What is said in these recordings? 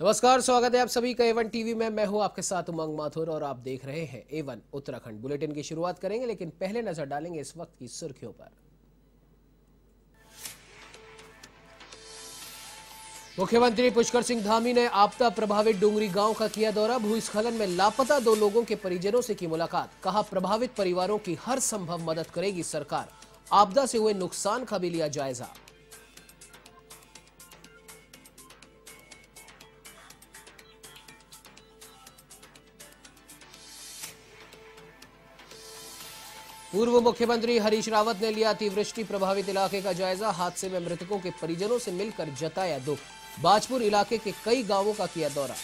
नमस्कार, स्वागत है आप सभी का एवन टीवी में। मैं हूँ आपके साथ उमंग माथुर और आप देख रहे हैं एवन उत्तराखंड। बुलेटिन की शुरुआत करेंगे, लेकिन पहले नज़र डालेंगे इस वक्त की सुर्खियों पर। मुख्यमंत्री पुष्कर सिंह धामी ने आपदा प्रभावित डूंगरी गाँव का किया दौरा। भूस्खलन में लापता दो लोगों के परिजनों से की मुलाकात। कहा, प्रभावित परिवारों की हर संभव मदद करेगी सरकार। आपदा से हुए नुकसान का भी लिया जायजा। पूर्व मुख्यमंत्री हरीश रावत ने लिया अतिवृष्टि, प्रभावित इलाके का जायजा, हादसे में मृतकों के परिजनों से मिलकर जताया दुख। बाजपुर इलाके के कई गाँवों का किया दौरा।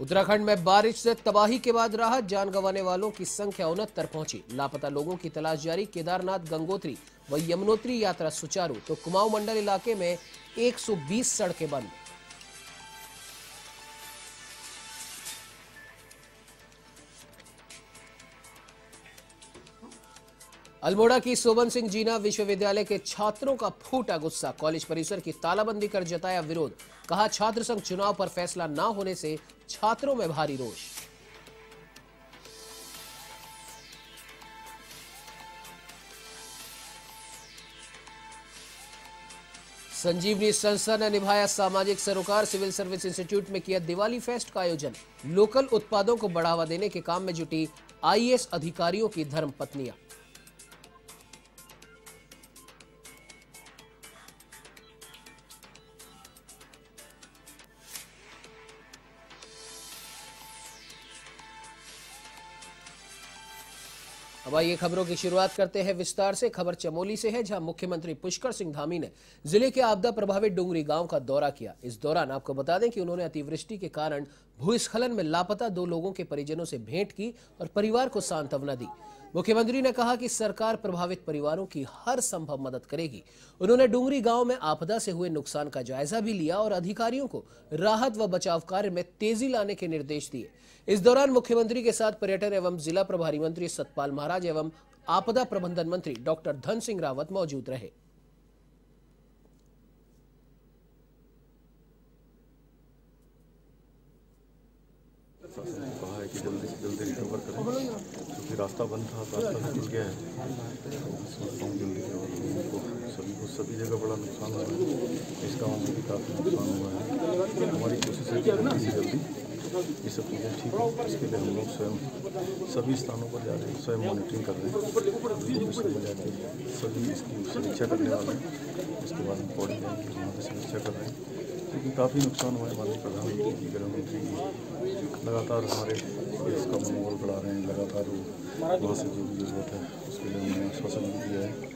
उत्तराखंड में बारिश से तबाही के बाद राहत, जान गंवाने वालों की संख्या उनहत्तर पहुँची। लापता लोगों की तलाश जारी, केदारनाथ, गंगोत्री व यमुनोत्री यात्रा सुचारू। तो कुमाऊं मंडल इलाके में 120 सड़कें बंद। अल्मोड़ा की सोबन सिंह जीना विश्वविद्यालय के छात्रों का फूटा गुस्सा। कॉलेज परिसर की तालाबंदी कर जताया विरोध। कहा, छात्र संघ चुनाव पर फैसला न होने से छात्रों में भारी रोष। संजीवनी संस्था ने निभाया सामाजिक सरोकार, सिविल सर्विस इंस्टीट्यूट में किया दिवाली फेस्ट का आयोजन। लोकल उत्पादों को बढ़ावा देने के काम में जुटी आईएएस अधिकारियों की धर्म पत्नियाँ अब आइए खबरों की शुरुआत करते हैं विस्तार से। खबर चमोली से है, जहाँ मुख्यमंत्री पुष्कर सिंह धामी ने ज़िले के आपदा प्रभावित डूंगरी गाँव का दौरा किया। इस दौरान आपको बता दें कि उन्होंने अतिवृष्टि के कारण भूस्खलन में लापता दो लोगों के परिजनों से भेंट की और परिवार को सांत्वना दी। मुख्यमंत्री ने कहा कि सरकार प्रभावित परिवारों की हर संभव मदद करेगी। उन्होंने डूंगरी गाँव में आपदा से हुए नुकसान का जायजा भी लिया और अधिकारियों को राहत व बचाव कार्य में तेज़ी लाने के निर्देश दिए। इस दौरान मुख्यमंत्री के साथ पर्यटन एवं जिला प्रभारी मंत्री सतपाल महाराज एवं आपदा प्रबंधन मंत्री डॉक्टर धन सिंह रावत मौजूद रहे कहा है कि जल्दी से जल्दी रिकवर करें क्योंकि रास्ता बंद था तो रास्ता खुल गया है तो समझता हूँ जल्दी को सभी को सभी जगह बड़ा नुकसान हुआ है इस गाँव में भी काफ़ी नुकसान हुआ है हमारी कोशिश है कि जल्दी से जल्दी ये सब चीज़ें ठीक है। इसके लिए हम लोग स्वयं, सभी स्थानों पर जा रहे हैं, स्वयं मॉनिटरिंग कर रहे हैं। विषय में जाके सभी इसकी समीक्षा करने वाले हैं। इसके बाद हम पौड़ी जाएँगे वहाँ पर समीक्षा कर रहे हैं। क्योंकि काफ़ी नुकसान हुआ है माननीय प्रधानमंत्री जी गृहमंत्री जी। लगातार हमारे देश का मनोबल बढ़ा रहे हैं, लगातार वो, वहाँ से जो भी ज़रूरत है, उसके लिए उन्होंने आश्वासन भी दिया है।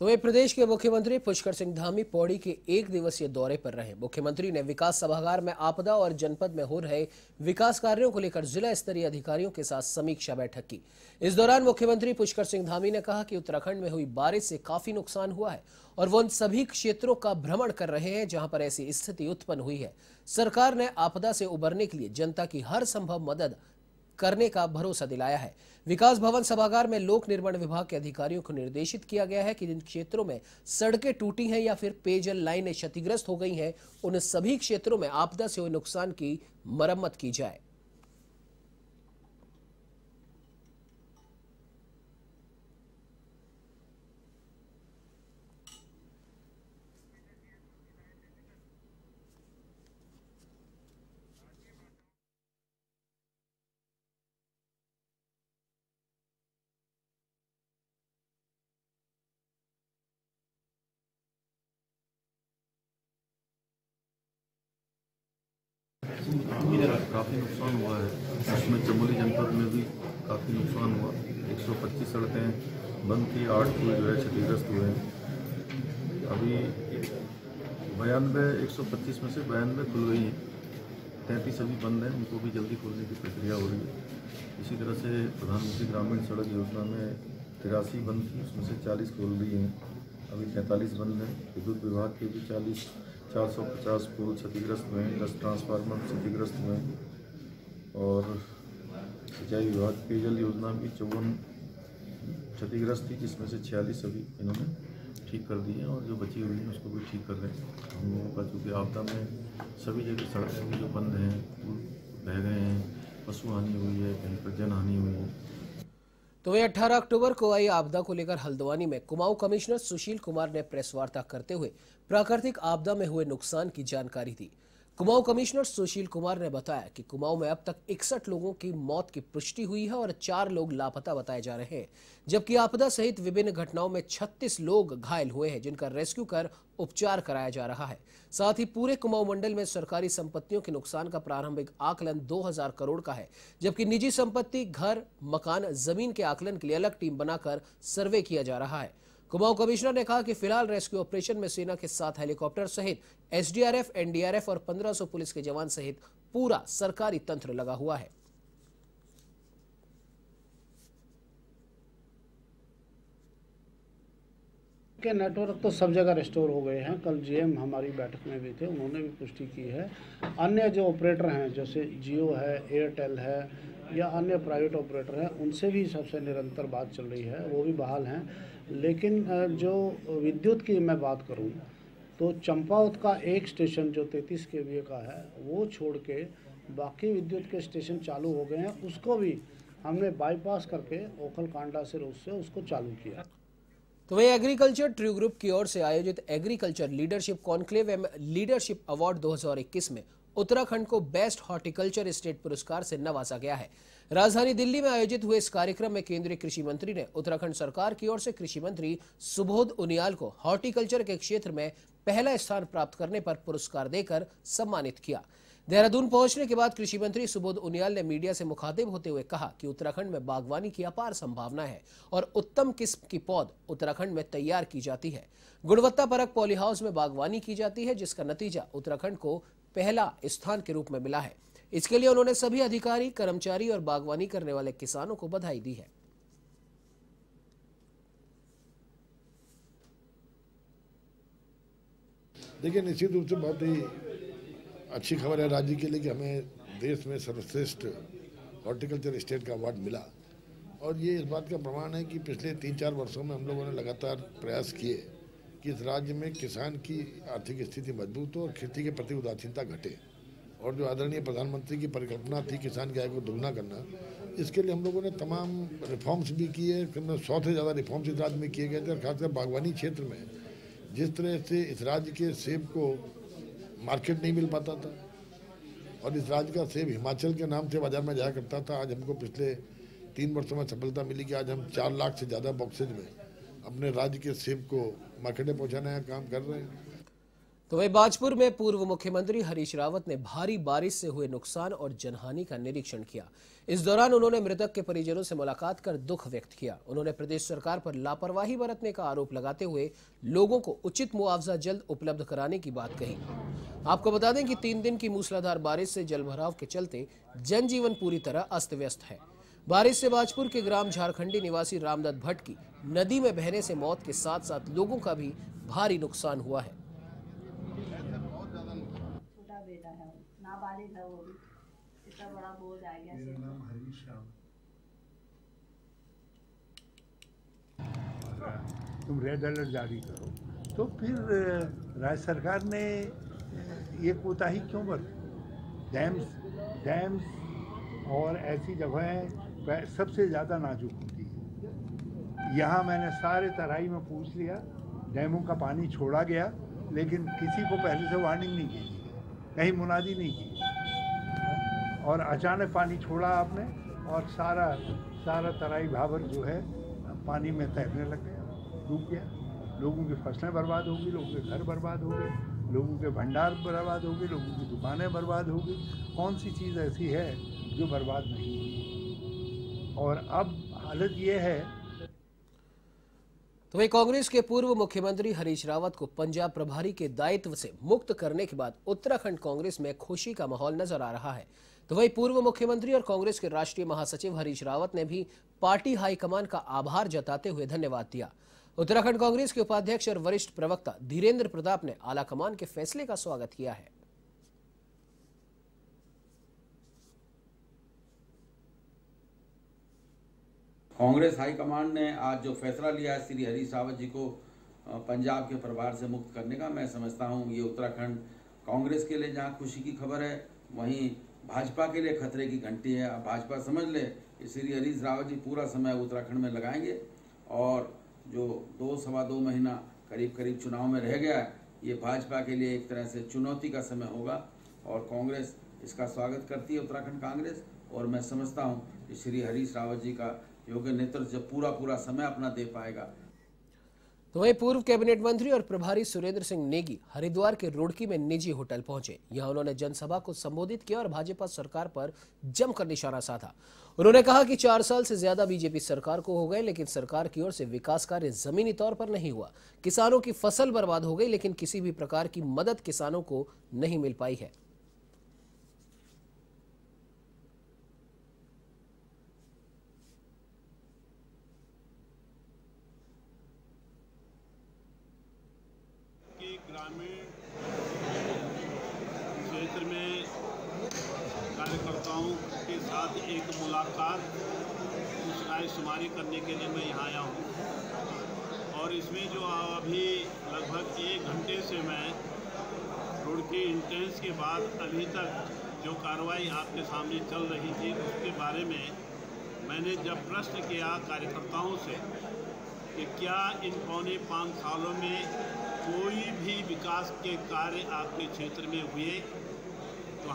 तो वे प्रदेश के मुख्यमंत्री पुष्कर सिंह धामी पौड़ी के एक दिवसीय दौरे पर रहे। मुख्यमंत्री ने विकास सभागार में आपदा और जनपद में हो रहे विकास कार्यों को लेकर जिला स्तरीय अधिकारियों के साथ समीक्षा बैठक की। इस दौरान मुख्यमंत्री पुष्कर सिंह धामी ने कहा कि उत्तराखंड में हुई बारिश से काफ़ी नुकसान हुआ है और वो उन सभी क्षेत्रों का भ्रमण कर रहे हैं जहाँ पर ऐसी स्थिति उत्पन्न हुई है। सरकार ने आपदा से उबरने के लिए जनता की हर संभव मदद करने का भरोसा दिलाया है। विकास भवन सभागार में लोक निर्माण विभाग के अधिकारियों को निर्देशित किया गया है कि जिन क्षेत्रों में सड़कें टूटी हैं या फिर पेयजल लाइनें क्षतिग्रस्त हो गई हैं, उन सभी क्षेत्रों में आपदा से हुए नुकसान की मरम्मत की जाए। काफ़ी नुकसान हुआ है। इसमें चमोली जनपद में भी काफ़ी नुकसान हुआ। 125 सड़कें बंद थी, आठ पुल जो है क्षतिग्रस्त हुए हैं। अभी बयानवे 125 में से बयानवे खुल गई हैं। तैंतीस अभी बंद हैं, उनको भी जल्दी खोलने की प्रक्रिया हो रही है। इसी तरह से प्रधानमंत्री ग्रामीण सड़क योजना में तिरासी बंद थी, उसमें से 40 खोल रही हैं। अभी तैंतालीस बंद हैं। विद्युत विभाग के भी चालीस, चार सौ पचास पोल क्षतिग्रस्त हुए हैं, दस ट्रांसफार्मर क्षतिग्रस्त हुए हैं। और सिंचाई विभाग पेयजल योजना भी चौवन क्षतिग्रस्त थी, जिसमें से छियालीस अभी इन्होंने ठीक कर दिए हैं और जो बची हुई है उसको भी ठीक कर रहे हैं। हम लोगों का चूँकि आपदा में सभी जगह सड़कें भी जो बंद हैं बह गए हैं, पशु हानि हुई है, कहीं पर जन हानि हुई है। तो वही 18 अक्टूबर को आई आपदा को लेकर हल्द्वानी में कुमाऊं कमिश्नर सुशील कुमार ने प्रेस वार्ता करते हुए प्राकृतिक आपदा में हुए नुकसान की जानकारी दी। कुमाऊं कमिश्नर सुशील कुमार ने बताया कि कुमाऊं में अब तक इकसठ लोगों की मौत की पुष्टि हुई है और चार लोग लापता बताए जा रहे हैं, जबकि आपदा सहित विभिन्न घटनाओं में 36 लोग घायल हुए हैं, जिनका रेस्क्यू कर उपचार कराया जा रहा है। साथ ही पूरे कुमाऊं मंडल में सरकारी संपत्तियों के नुकसान का प्रारंभिक आकलन 2000 करोड़ का है, जबकि निजी संपत्ति, घर, मकान, ज़मीन के आकलन के लिए अलग टीम बनाकर सर्वे किया जा रहा है। कुमाऊं कमिश्नर ने कहा कि फ़िलहाल रेस्क्यू ऑपरेशन में सेना के साथ हेलीकॉप्टर सहित एसडीआरएफ, एनडीआरएफ और 1500 पुलिस के जवान सहित पूरा सरकारी तंत्र लगा हुआ है। के नेटवर्क तो सब जगह रिस्टोर हो गए हैं। कल जीएम हमारी बैठक में भी थे, उन्होंने भी पुष्टि की है। अन्य जो ऑपरेटर हैं, जैसे जियो है एयरटेल है, या अन्य प्राइवेट ऑपरेटर हैं, उनसे भी सबसे निरंतर बात चल रही है, वो भी बहाल हैं। लेकिन जो विद्युत की मैं बात करूँ तो चंपावत का एक स्टेशन जो 33 के का है, वो छोड़ के बाकी विद्युत के स्टेशन चालू हो गए हैं। उसको भी हमने बाईपास करके ओखल कांडा से रोड से उसको चालू किया। तो वही एग्रीकल्चर ट्रू ग्रुप की ओर से आयोजित agriculture leadership conclave M leadership award 2021 में उत्तराखंड को बेस्ट हॉर्टिकल्चर स्टेट पुरस्कार से नवाजा गया है। राजधानी दिल्ली में आयोजित हुए इस कार्यक्रम में केंद्रीय कृषि मंत्री ने उत्तराखंड सरकार की ओर से कृषि मंत्री सुबोध उनियाल को हॉर्टिकल्चर के क्षेत्र में पहला स्थान प्राप्त करने पर पुरस्कार देकर सम्मानित किया। देहरादून पहुँचने के बाद कृषि मंत्री सुबोध उनियाल ने मीडिया से मुखातिब होते हुए कहा कि उत्तराखंड में बागवानी की अपार संभावना है और उत्तम किस्म की पौध उत्तराखंड में तैयार की जाती है। गुणवत्ता परक पॉली हाउस में बागवानी की जाती है, जिसका नतीजा उत्तराखंड को पहला स्थान के रूप में मिला है। इसके लिए उन्होंने सभी अधिकारी, कर्मचारी और बागवानी करने वाले किसानों को बधाई दी है। देखिए, निश्चित रूप से बहुत ही अच्छी खबर है। राज्य के लिए कि हमें देश में सर्वश्रेष्ठ हॉर्टिकल्चर स्टेट का अवार्ड मिला। और ये इस बात का प्रमाण है कि पिछले तीन चार वर्षों में हम लोगों ने लगातार प्रयास किए। कि इस राज्य में किसान की आर्थिक स्थिति मज़बूत हो और खेती के प्रति उदासीनता घटे। और जो आदरणीय प्रधानमंत्री की परिकल्पना थी किसान की आय को दोगुना करना, इसके लिए हम लोगों ने तमाम रिफॉर्म्स भी किए करीब सौ से ज़्यादा रिफॉर्म्स इस राज्य में किए गए थे, और खासकर बागवानी क्षेत्र में जिस तरह से इस राज्य के सेब को मार्केट नहीं मिल पाता था, और इस राज्य का सेब हिमाचल के नाम से बाज़ार में जाया करता था, आज हमको पिछले तीन वर्षों में सफलता मिली कि आज हम चार लाख से ज़्यादा बॉक्सेज में अपने राज्य के सेब को मार्केट में पहुँचाने का काम कर रहे हैं। तो वही बाजपुर में पूर्व मुख्यमंत्री हरीश रावत ने भारी बारिश से हुए नुकसान और जनहानि का निरीक्षण किया। इस दौरान उन्होंने मृतक के परिजनों से मुलाकात कर दुख व्यक्त किया। उन्होंने प्रदेश सरकार पर लापरवाही बरतने का आरोप लगाते हुए लोगों को उचित मुआवजा जल्द उपलब्ध कराने की बात कही। आपको बता दें कि तीन दिन की मूसलाधार बारिश से जलभराव के चलते जनजीवन पूरी तरह अस्त व्यस्त है। बारिश से बाजपुर के ग्राम झारखंडी निवासी रामदत्त भट्ट की नदी में बहने से मौत के साथ साथ लोगों का भी भारी नुकसान हुआ है। है है। तुम रेड अलर्ट जारी करो। तो फिर राज्य सरकार ने ये कोताही क्यों बरती? डैम्स डैम्स और ऐसी जगहें सबसे ज़्यादा नाजुक होती है। यहाँ मैंने सारे तराई में पूछ लिया, डैमों का पानी छोड़ा गया, लेकिन किसी को पहले से वार्निंग नहीं की कहीं मुनादी नहीं की और अचानक पानी छोड़ा आपने, और सारा सारा तराई भावर जो है, पानी में तैरने लग गया, डूब गया। लोगों की फ़सलें बर्बाद होगी लोगों के घर बर्बाद हो गए, लोगों के भंडार बर्बाद हो गए, लोगों की दुकानें बर्बाद हो गई। कौन सी चीज़ ऐसी है जो बर्बाद नहीं हुई? और अब हालत ये है। तो वही कांग्रेस के पूर्व मुख्यमंत्री हरीश रावत को पंजाब प्रभारी के दायित्व से मुक्त करने के बाद उत्तराखंड कांग्रेस में खुशी का माहौल नज़र आ रहा है। तो वही पूर्व मुख्यमंत्री और कांग्रेस के राष्ट्रीय महासचिव हरीश रावत ने भी पार्टी हाईकमान का आभार जताते हुए धन्यवाद दिया। उत्तराखंड कांग्रेस के उपाध्यक्ष और वरिष्ठ प्रवक्ता धीरेन्द्र प्रताप ने आलाकमान के फैसले का स्वागत किया है। कांग्रेस हाईकमांड ने आज जो फैसला लिया है, श्री हरीश रावत जी को पंजाब के प्रभार से मुक्त करने का, मैं समझता हूँ ये उत्तराखंड कांग्रेस के लिए जहाँ खुशी की खबर है, वहीं भाजपा के लिए खतरे की घंटी है। अब भाजपा समझ ले कि श्री हरीश रावत जी पूरा समय उत्तराखंड में लगाएँगे और जो दो, सवा दो महीना करीब करीब चुनाव में रह गया है, ये भाजपा के लिए एक तरह से चुनौती का समय होगा और कांग्रेस इसका स्वागत करती है उत्तराखंड कांग्रेस और मैं समझता हूँ कि श्री हरीश रावत जी का योग्य नेतृत्व जब पूरा पूरा समय अपना दे पाएगा। तो वहीं पूर्व कैबिनेट मंत्री और प्रभारी सुरेंद्र सिंह नेगी हरिद्वार के रुड़की में निजी होटल पहुँचे। यहाँ उन्होंने जनसभा को संबोधित किया और भाजपा सरकार पर जमकर निशाना साधा। उन्होंने कहा कि चार साल से ज़्यादा बीजेपी सरकार को हो गए, लेकिन सरकार की ओर से विकास कार्य जमीनी तौर पर नहीं हुआ। किसानों की फ़सल बर्बाद हो गई, लेकिन किसी भी प्रकार की मदद किसानों को नहीं मिल पाई है कि ग्रामीण क्षेत्र में कार्यकर्ताओं के साथ एक मुलाकात कुछ राय शुमारी करने के लिए मैं यहाँ आया हूँ। और इसमें जो अभी लगभग एक घंटे से मैं रुड़की इंटेंस के बाद अभी तक जो कार्रवाई आपके सामने चल रही थी, उसके बारे में मैंने जब प्रश्न किया कार्यकर्ताओं से कि क्या इन पौने पाँच सालों में कोई भी विकास के कार्य आपके क्षेत्र में हुए?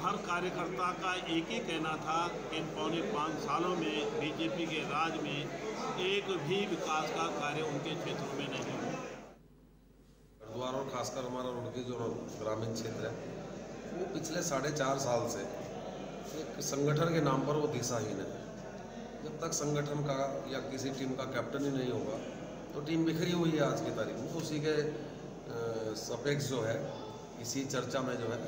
हर कार्यकर्ता का एक ही कहना था कि इन पौने पाँच सालों में बीजेपी के राज में एक भी विकास का कार्य उनके क्षेत्र में नहीं हुआ। हरिद्वार और खासकर हमारा रुड़की जो ग्रामीण क्षेत्र है, वो पिछले साढ़े चार साल से एक संगठन के नाम पर वो दिशाहीन है। जब तक संगठन का या किसी टीम का कैप्टन ही नहीं होगा तो टीम बिखरी हुई है आज की तारीख में। उसी के सपेक्ष जो है, इसी चर्चा में जो है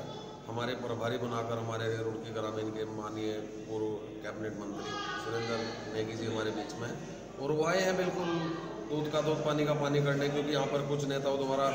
हमारे प्रभारी बनाकर हमारे रुड़की ग्रामीण के माननीय पूर्व कैबिनेट मंत्री सुरेंद्र नेगी जी हमारे बीच में। और वो आए हैं बिल्कुल दूध का दूध पानी का पानी करने, क्योंकि यहाँ पर कुछ नेताओं द्वारा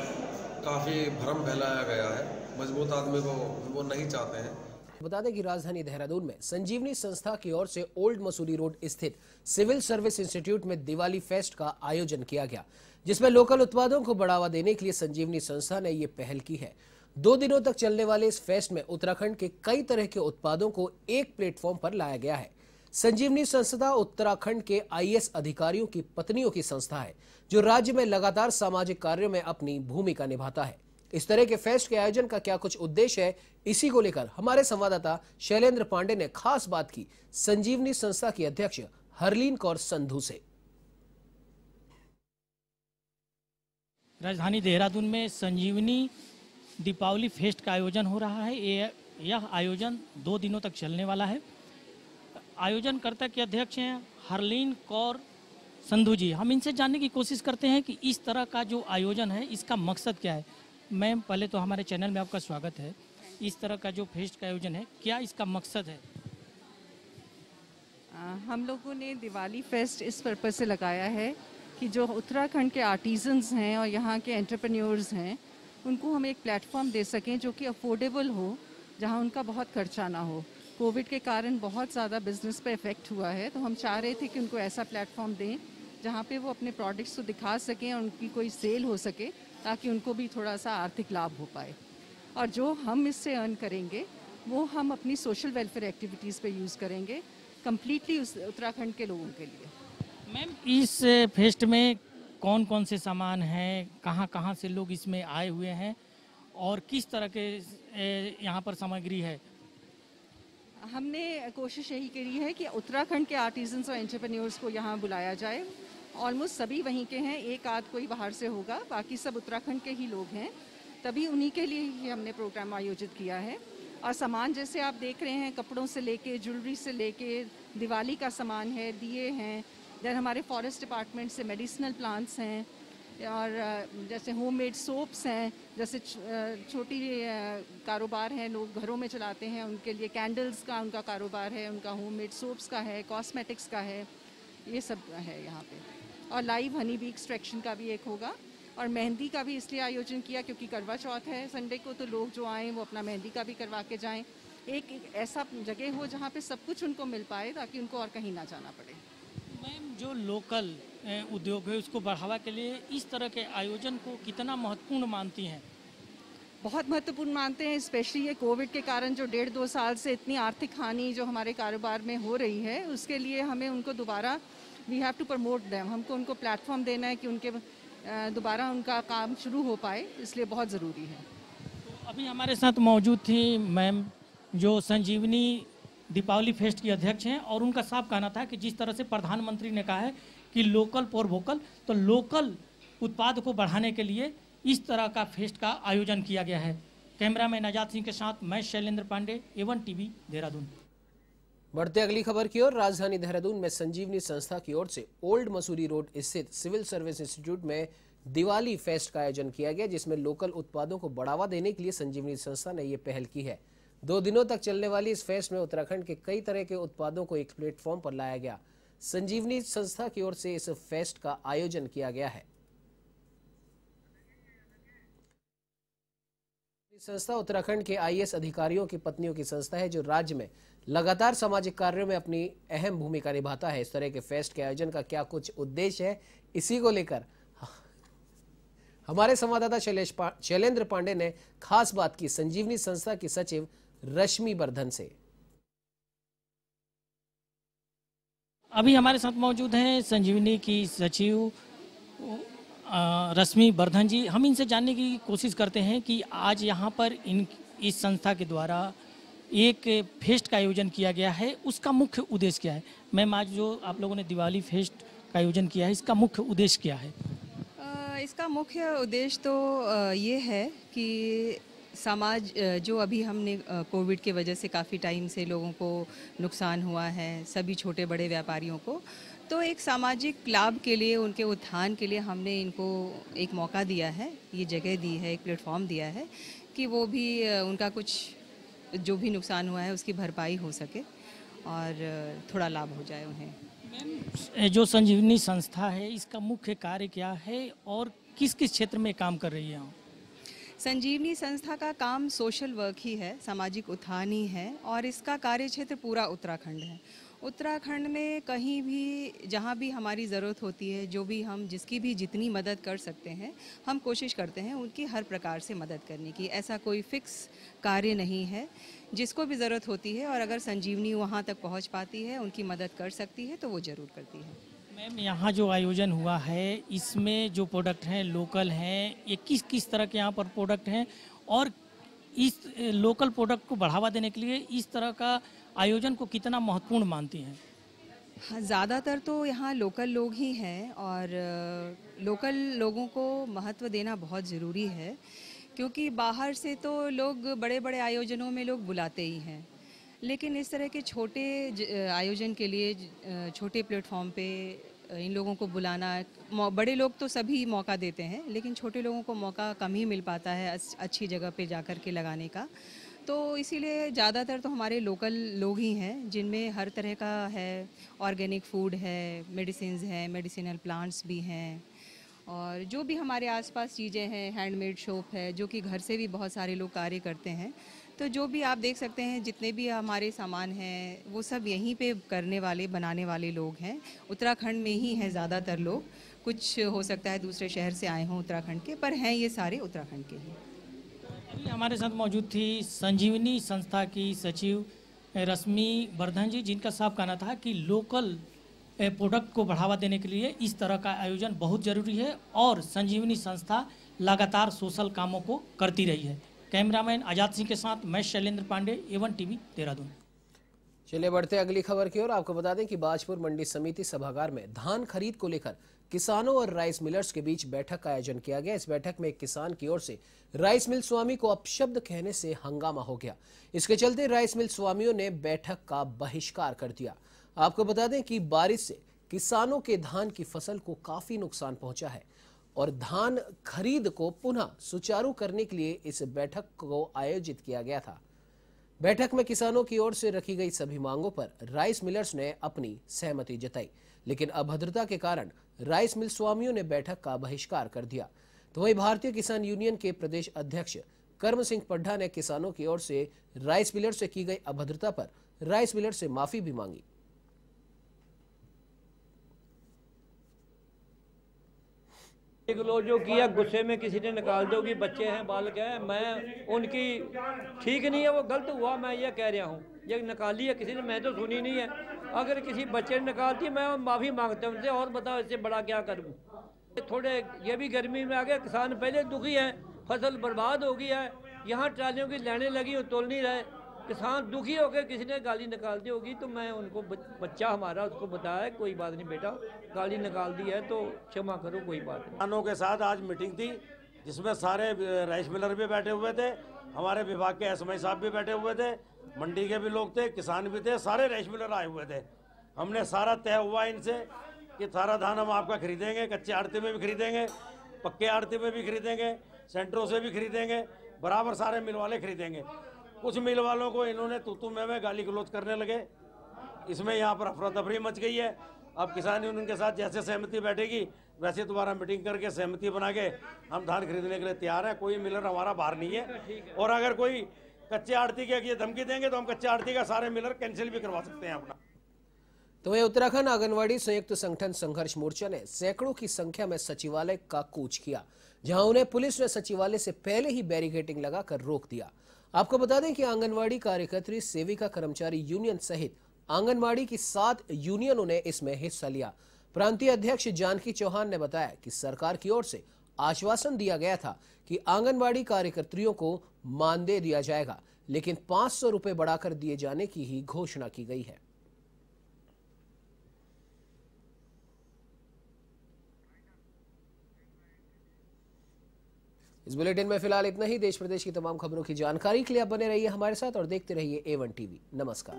काफ़ी भ्रम फैलाया गया है। मज़बूत आदमी को वो नहीं चाहते हैं। बता दें कि राजधानी देहरादून में संजीवनी संस्था की ओर से ओल्ड मसूरी रोड स्थित सिविल सर्विस इंस्टीट्यूट में दिवाली फेस्ट का आयोजन किया गया, जिसमें लोकल उत्पादों को बढ़ावा देने के लिए संजीवनी संस्था ने ये पहल की है। दो दिनों तक चलने वाले इस फेस्ट में उत्तराखंड के कई तरह के उत्पादों को एक प्लेटफॉर्म पर लाया गया है। संजीवनी संस्था उत्तराखंड के आईएएस अधिकारियों की पत्नियों की संस्था है, जो राज्य में लगातार सामाजिक कार्यों में अपनी भूमिका निभाता है। इस तरह के फेस्ट के आयोजन का क्या कुछ उद्देश्य है, इसी को लेकर हमारे संवाददाता शैलेंद्र पांडे ने खास बात की संजीवनी संस्था की अध्यक्ष हरलीन कौर संधू से। राजधानी देहरादून में संजीवनी दीपावली फेस्ट का आयोजन हो रहा है। यह आयोजन दो दिनों तक चलने वाला है। आयोजनकर्ता के अध्यक्ष हैं हरलीन कौर संधू जी। हम इनसे जानने की कोशिश करते हैं कि इस तरह का जो आयोजन है इसका मकसद क्या है। मैम पहले तो हमारे चैनल में आपका स्वागत है। इस तरह का जो फेस्ट का आयोजन है क्या इसका मकसद है? आ, हम लोगों ने दिवाली फेस्ट इस पर्पज़ से लगाया है कि जो उत्तराखंड के आर्टिजन्स हैं और यहाँ के एंटरप्रेन्योर्स हैं उनको हम एक प्लेटफॉर्म दे सकें जो कि अफोर्डेबल हो, जहाँ उनका बहुत खर्चा ना हो। कोविड के कारण बहुत ज़्यादा बिज़नेस पे इफ़ेक्ट हुआ है तो हम चाह रहे थे कि उनको ऐसा प्लेटफॉर्म दें, जहाँ पे वो अपने प्रोडक्ट्स को दिखा सकें और उनकी कोई सेल हो सके, ताकि उनको भी थोड़ा सा आर्थिक लाभ हो पाए। और जो हम इससे अर्न करेंगे, वो हम अपनी सोशल वेलफेयर एक्टिविटीज़ पे यूज़ करेंगे कम्प्लीटली उत्तराखंड के लोगों के लिए। मैम, इस फेस्ट में कौन कौन से सामान हैं कहाँ कहाँ से लोग इसमें आए हुए हैं, और किस तरह के यहाँ पर सामग्री है? हमने कोशिश यही करी है कि उत्तराखंड के आर्टिजन्स और एंटरप्रेन्योर्स को यहाँ बुलाया जाए। ऑलमोस्ट सभी वहीं के हैं, एक आध कोई बाहर से होगा, बाकी सब उत्तराखंड के ही लोग हैं। तभी उन्हीं के लिए ही हमने प्रोग्राम आयोजित किया है। और सामान जैसे आप देख रहे हैं, कपड़ों से लेके, ज्वेलरी से लेके, दिवाली का सामान है, दिए हैं देन हमारे फॉरेस्ट डिपार्टमेंट से मेडिसिनल प्लांट्स हैं और जैसे होममेड सोप्स हैं जैसे छोटी कारोबार हैं लोग घरों में चलाते हैं उनके लिए कैंडल्स का उनका कारोबार है उनका होममेड सोप्स का है कॉस्मेटिक्स का है ये सब है यहाँ पे। और लाइव हनी बी एक्सट्रैक्शन का भी एक होगा और मेहंदी का भी इसलिए आयोजन किया क्योंकि करवा चौथ है संडे को तो लोग जो आएँ वो अपना मेहंदी का भी करवा के जाएँ। एक, एक ऐसा जगह हो जहाँ पे सब कुछ उनको मिल पाए ताकि उनको और कहीं ना जाना पड़े। जो लोकल उद्योग है उसको बढ़ावा के लिए इस तरह के आयोजन को कितना महत्वपूर्ण मानती हैं? बहुत महत्वपूर्ण मानते हैं स्पेशली ये कोविड के कारण जो डेढ़ दो साल से इतनी आर्थिक हानि जो हमारे कारोबार में हो रही है उसके लिए हमें उनको दोबारा we have to promote them हमको उनको प्लेटफॉर्म देना है कि उनके दोबारा उनका काम शुरू हो पाए इसलिए बहुत ज़रूरी है। तो अभी हमारे साथ मौजूद थी मैम जो संजीवनी दीपावली फेस्ट के अध्यक्ष हैं और उनका साफ़ कहना था कि जिस तरह से प्रधानमंत्री ने कहा है कि लोकल फॉर वोकल तो लोकल उत्पाद को बढ़ाने के लिए इस तरह का फेस्ट का आयोजन किया गया है। कैमरा मैन आज़ाद सिंह के साथ मैं Shailendra Pande A one TV Dehradun. बढ़ते अगली खबर की ओर। राजधानी देहरादून में संजीवनी संस्था की ओर से ओल्ड मसूरी रोड स्थित सिविल सर्विस इंस्टीट्यूट में दिवाली फेस्ट का आयोजन किया गया, जिसमें लोकल उत्पादों को बढ़ावा देने के लिए संजीवनी संस्था ने ये पहल की है। दो दिनों तक चलने वाली इस फेस्ट में उत्तराखंड के कई तरह के उत्पादों को एक प्लेटफॉर्म पर लाया गया। संजीवनी संस्था की ओर से इस फेस्ट का आयोजन किया गया है। संस्था उत्तराखंड के आईएएस अधिकारियों की पत्नियों की संस्था है, जो राज्य में लगातार सामाजिक कार्यों में अपनी अहम भूमिका निभाता है। इस तरह के फेस्ट के आयोजन का क्या कुछ उद्देश्य है, इसी को लेकर हमारे संवाददाता शैलेश शैलेंद्र पांडे ने खास बात की। संजीवनी संस्था की सचिव रश्मि वर्धन से। अभी हमारे साथ मौजूद हैं संजीवनी की सचिव रश्मि वर्धन जी। हम इनसे जानने की कोशिश करते हैं कि आज यहाँ पर इन इस संस्था के द्वारा एक फेस्ट का आयोजन किया गया है। उसका मुख्य उद्देश्य क्या है? मैम आज जो आप लोगों ने दिवाली फेस्ट का आयोजन किया है इसका मुख्य उद्देश्य क्या है? इसका मुख्य उद्देश्य तो ये है कि समाज जो अभी हमने कोविड के वजह से काफ़ी टाइम से लोगों को नुकसान हुआ है, सभी छोटे बड़े व्यापारियों को तो एक सामाजिक लाभ के लिए, उनके उत्थान के लिए हमने इनको एक मौका दिया है, ये जगह दी है, एक प्लेटफॉर्म दिया है, कि वो भी उनका कुछ, जो भी नुकसान हुआ है, उसकी भरपाई हो सके और थोड़ा लाभ हो जाए उन्हें। जो संजीवनी संस्था है, इसका मुख्य कार्य क्या है और किस किस क्षेत्र में काम कर रही है संजीवनी संस्था का काम सोशल वर्क ही है, सामाजिक उत्थान ही है और इसका कार्य क्षेत्र पूरा उत्तराखंड है। उत्तराखंड में कहीं भी, जहाँ भी हमारी ज़रूरत होती है, जो भी हम, जिसकी भी जितनी मदद कर सकते हैं, हम कोशिश करते हैं उनकी हर प्रकार से मदद करने की। ऐसा कोई फिक्स कार्य नहीं है, जिसको भी ज़रूरत होती है और अगर संजीवनी वहाँ तक पहुँच पाती है, उनकी मदद कर सकती है तो वो ज़रूर करती है। मैम, यहाँ जो आयोजन हुआ है, इसमें जो प्रोडक्ट हैं लोकल हैं, ये किस किस तरह के यहाँ पर प्रोडक्ट हैं और इस लोकल प्रोडक्ट को बढ़ावा देने के लिए इस तरह का आयोजन को कितना महत्वपूर्ण मानती हैं? हाँ ज़्यादातर तो यहाँ लोकल लोग ही हैं और लोकल लोगों को महत्व देना बहुत ज़रूरी है क्योंकि बाहर से तो लोग बड़े बड़े आयोजनों में लोग बुलाते ही हैं। लेकिन इस तरह के छोटे आयोजन के लिए छोटे प्लेटफॉर्म पे इन लोगों को बुलाना बड़े लोग तो सभी मौका देते हैं, लेकिन छोटे लोगों को मौका कम ही मिल पाता है अच्छी जगह पे जाकर के लगाने का। तो इसीलिए ज़्यादातर तो हमारे लोकल लोग ही हैं, जिनमें हर तरह का है, ऑर्गेनिक फ़ूड है मेडिसिन है, मेडिसिनल प्लांट्स भी हैं, और जो भी हमारे आसपास चीज़ें हैं, हैंडमेड शॉप है, जो कि घर से भी बहुत सारे लोग कार्य करते हैं तो जो भी आप देख सकते हैं, जितने भी हमारे सामान हैं, वो सब यहीं पे करने वाले, बनाने वाले लोग हैं। उत्तराखंड में ही हैं ज़्यादातर लोग। कुछ हो सकता है दूसरे शहर से आए हों उत्तराखंड के, पर हैं ये सारे उत्तराखंड के ही। अभी हमारे साथ मौजूद थी संजीवनी संस्था की सचिव रश्मि वर्धन जी, जिनका साफ़ कहना था कि लोकल प्रोडक्ट को बढ़ावा देने के लिए इस तरह का आयोजन बहुत ज़रूरी है और संजीवनी संस्था लगातार सोशल कामों को करती रही है। कैमरामैन आज़ाद सिंह के साथ मैं Shailendra Pande A one TV Dehradun. चलिए बढ़ते अगली खबर की ओर। आपको बता दें कि बाजपुर मंडी समिति सभागार में धान खरीद को लेकर किसानों और राइस मिलर्स के बीच बैठक का आयोजन किया गया। इस बैठक में एक किसान की ओर से राइस मिल स्वामी को अपशब्द कहने से हंगामा हो गया। इसके चलते राइस मिल स्वामियों ने बैठक का बहिष्कार कर दिया। आपको बता दें कि बारिश से किसानों के धान की फ़सल को काफ़ी नुकसान पहुँचा है। और धान खरीद को पुनः सुचारू करने के लिए इस बैठक को आयोजित किया गया था। बैठक में किसानों की ओर से रखी गई सभी मांगों पर राइस मिलर्स ने अपनी सहमति जताई, लेकिन अभद्रता के कारण राइस मिल स्वामियों ने बैठक का बहिष्कार कर दिया। तो वही भारतीय किसान यूनियन के प्रदेश अध्यक्ष कर्म सिंह पड्ढा ने किसानों की ओर से राइस मिलर से की गई अभद्रता पर राइस मिलर से माफ़ी भी मांगी। लो जो किया गुस्से में किसी ने निकाल दो कि बच्चे हैं, बालक हैं, मैं उनकी ठीक नहीं है, वो गलत हुआ, मैं ये कह रहा हूँ। ये निकाली है, किसी ने, मैं तो सुनी नहीं है। अगर किसी बच्चे ने निकालती मैं माफ़ी माँगता हूँ, उनसे और बताओ इससे बड़ा क्या करूँ। थोड़े, ये भी गर्मी में आ गया किसान पहले दुखी हैं, फ़सल बर्बाद हो गई है, यहाँ ट्रालियों की लाइनें लगी हो तोल नहीं रहे। किसान दुखी होकर किसी ने गाली निकाल दी होगी तो मैं उनको बच्चा हमारा, उसको बताया, कोई बात नहीं बेटा, गाली निकाल दी है तो क्षमा करो, कोई बात नहीं। किसानों के साथ आज मीटिंग थी, जिसमें सारे राइस मिलर भी बैठे हुए थे, हमारे विभाग के एस साहब भी बैठे हुए थे, मंडी के भी लोग थे, किसान भी थे, सारे राइस मिलर आए हुए थे। हमने सारा तय हुआ इनसे कि सारा धान हम आपका खरीदेंगे, कच्चे आड़ती में भी खरीदेंगे, पक्के आड़ती में भी खरीदेंगे, सेंटरों से भी खरीदेंगे, बराबर सारे मिल वाले खरीदेंगे। कुछ मिल वालों को इन्होंने तुतु में, में गाली गलोच करने लगे। इसमें यहाँ पर अफरा तफरी मच गई है। अब किसान यूनियन के साथ जैसे सहमति बैठेगी वैसे दोबारा मीटिंग करके सहमति बना के हम धान खरीदने के लिए तैयार हैं। कोई मिलर हमारा बाहर नहीं है। और अगर कोई कच्चे आड़ती के धमकी देंगे तो हम कच्चे आड़ती का सारे मिलर कैंसिल भी करवा सकते हैं अपना। तो वही उत्तराखंड आंगनवाड़ी संयुक्त संगठन संघर्ष मोर्चा ने सैकड़ों की संख्या में सचिवालय का कूच किया जहाँ उन्हें पुलिस ने सचिवालय से पहले ही बैरिकेटिंग लगाकर रोक दिया। आपको बता दें कि आंगनवाड़ी कार्यकर्त्री, सेविका कर्मचारी यूनियन सहित आंगनवाड़ी की सात यूनियनों ने इसमें हिस्सा लिया। प्रांतीय अध्यक्ष जानकी चौहान ने बताया कि सरकार की ओर से आश्वासन दिया गया था कि आंगनवाड़ी कार्यकर्तियों को मानदेय दिया जाएगा, लेकिन पाँच सौ रुपए बढ़ाकर दिए जाने की ही घोषणा की गई है। इस बुलेटिन में फ़िलहाल इतना ही। देश प्रदेश की तमाम खबरों की जानकारी के लिए आप बने रहिए हमारे साथ और देखते रहिए ए टीवी नमस्कार।